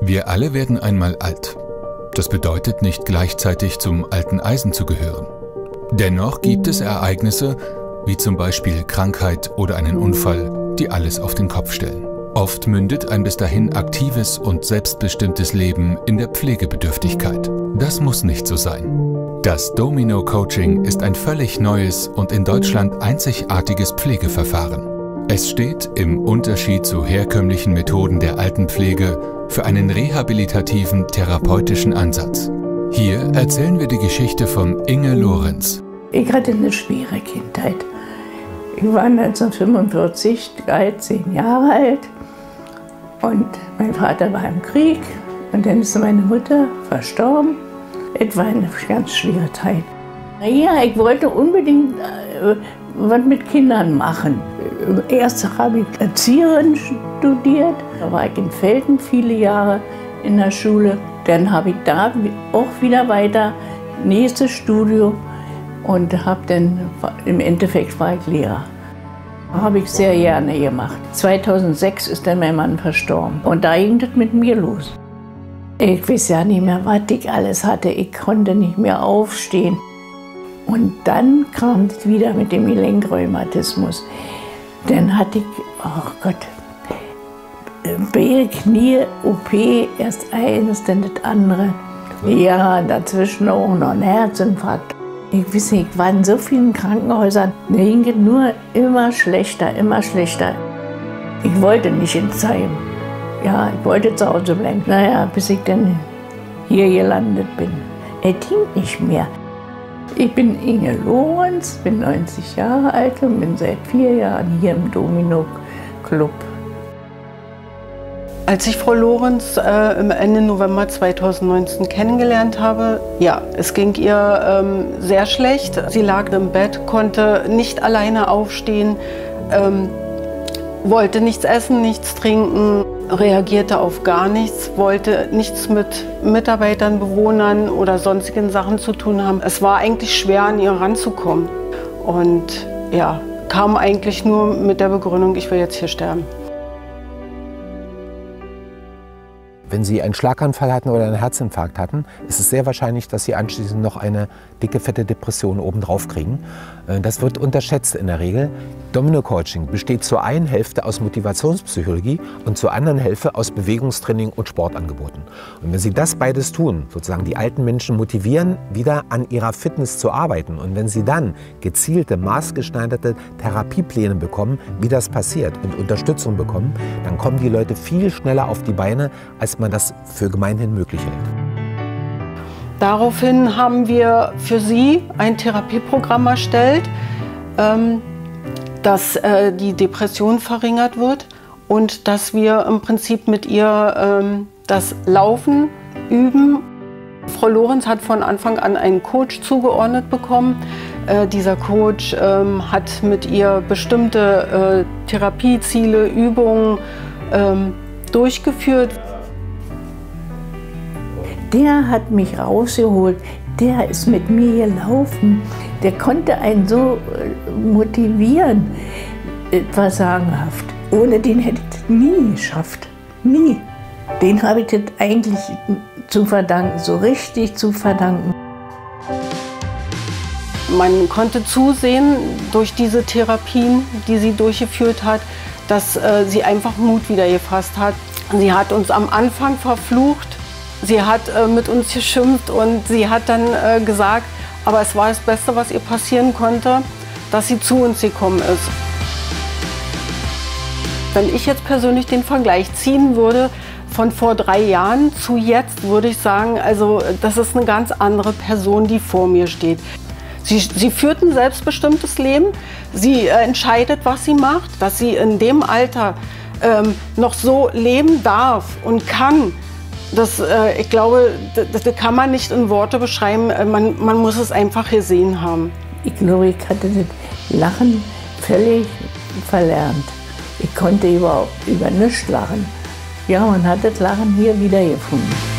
Wir alle werden einmal alt. Das bedeutet nicht gleichzeitig zum alten Eisen zu gehören. Dennoch gibt es Ereignisse, wie zum Beispiel Krankheit oder einen Unfall, die alles auf den Kopf stellen. Oft mündet ein bis dahin aktives und selbstbestimmtes Leben in der Pflegebedürftigkeit. Das muss nicht so sein. Das Domino Coaching ist ein völlig neues und in Deutschland einzigartiges Pflegeverfahren. Es steht im Unterschied zu herkömmlichen Methoden der Altenpflege für einen rehabilitativen therapeutischen Ansatz. Hier erzählen wir die Geschichte von Inge Lorenz. Ich hatte eine schwere Kindheit. Ich war 1945, 13 Jahre alt und mein Vater war im Krieg und dann ist meine Mutter verstorben. Es war eine ganz schwere Zeit. Ja, ich wollte unbedingt äh, was mit Kindern machen. Erst habe ich Erzieherin studiert, da war ich in Felden viele Jahre in der Schule. Dann habe ich da auch wieder weiter, nächstes Studio und habe dann, im Endeffekt war ich Lehrer. Habe ich sehr gerne gemacht. 2006 ist dann mein Mann verstorben und da ging das mit mir los. Ich weiß ja nicht mehr, was ich alles hatte. Ich konnte nicht mehr aufstehen. Und dann kam es wieder mit dem Gelenkrheumatismus. Dann hatte ich, oh Gott, Beine, Knie, OP, erst eines, dann das andere. Ja, dazwischen auch noch ein Herzinfarkt. Ich weiß nicht, ich war in so vielen Krankenhäusern. Mir ging es nur immer schlechter, immer schlechter. Ich wollte nicht ins Heim. Ja, ich wollte zu Hause bleiben. Naja, bis ich dann hier gelandet bin. Es ging nicht mehr. Ich bin Inge Lorenz, bin 90 Jahre alt und bin seit vier Jahren hier im Domino Club. Als ich Frau Lorenz äh, Ende November 2019 kennengelernt habe, ja, es ging ihr ähm, sehr schlecht. Sie lag im Bett, konnte nicht alleine aufstehen, ähm, wollte nichts essen, nichts trinken reagierte auf gar nichts, wollte nichts mit Mitarbeitern, Bewohnern oder sonstigen Sachen zu tun haben. Es war eigentlich schwer, an ihr ranzukommen. Und ja, kam eigentlich nur mit der Begründung, ich will jetzt hier sterben. Wenn Sie einen Schlaganfall hatten oder einen Herzinfarkt hatten, ist es sehr wahrscheinlich, dass Sie anschließend noch eine dicke, fette Depression obendrauf kriegen. Äh, das wird unterschätzt in der Regel. Domino Coaching besteht zur einen Hälfte aus Motivationspsychologie und zur anderen Hälfte aus Bewegungstraining und Sportangeboten. Und wenn Sie das beides tun, sozusagen die alten Menschen motivieren, wieder an ihrer Fitness zu arbeiten und wenn Sie dann gezielte, maßgeschneiderte Therapiepläne bekommen, wie das passiert und Unterstützung bekommen, dann kommen die Leute viel schneller auf die Beine, als man das für gemeinhin möglich hält. Daraufhin haben wir für sie ein Therapieprogramm erstellt, ähm, dass äh, die Depression verringert wird und dass wir im Prinzip mit ihr ähm, das Laufen üben. Frau Lorenz hat von Anfang an einen Coach zugeordnet bekommen. Äh, dieser Coach ähm, hat mit ihr bestimmte äh, Therapieziele, Übungen durchgeführt der hat mich rausgeholt, der ist mit mir gelaufen, der konnte einen so äh, motivieren. Etwas sagenhaft. Ohne den hätte ich das nie geschafft. Nie. Den habe ich das eigentlich zu verdanken, so richtig zu verdanken. Man konnte zusehen durch diese Therapien, die sie durchgeführt hat, dass äh, sie einfach Mut wieder gefasst hat. Sie hat uns am Anfang verflucht, Sie hat äh, mit uns geschimpft und sie hat dann äh, gesagt, aber es war das Beste, was ihr passieren konnte, dass sie zu uns gekommen ist. Wenn ich jetzt persönlich den Vergleich ziehen würde von vor drei Jahren zu jetzt, würde ich sagen, also das ist eine ganz andere Person, die vor mir steht. Sie, sie führt ein selbstbestimmtes Leben. Sie äh, entscheidet, was sie macht, dass sie in dem Alter ähm, noch so leben darf und kann das, äh, ich glaube, das, das, kann man nicht in Worte beschreiben. Äh, man, man muss es einfach gesehen haben. Ich glaube, ich hatte das Lachen völlig verlernt. Ich konnte überhaupt über nichts lachen. Ja, man hat das Lachen hier wiedergefunden.